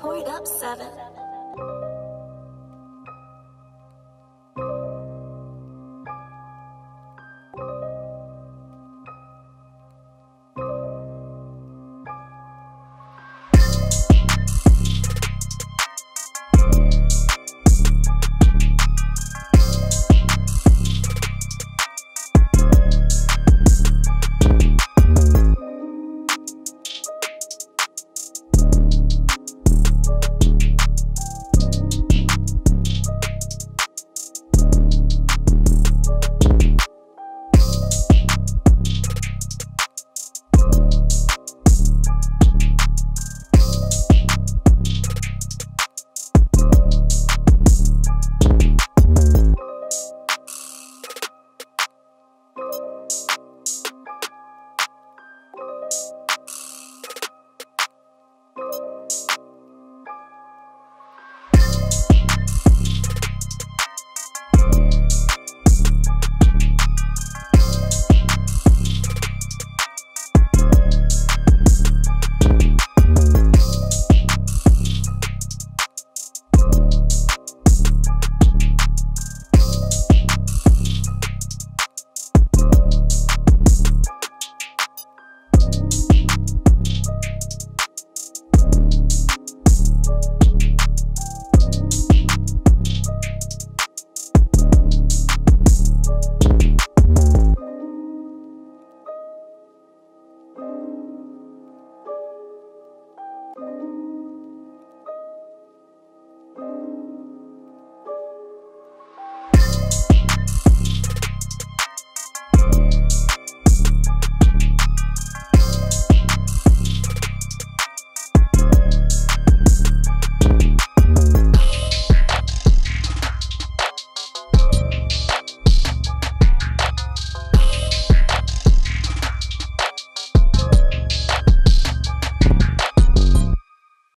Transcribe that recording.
point up seven.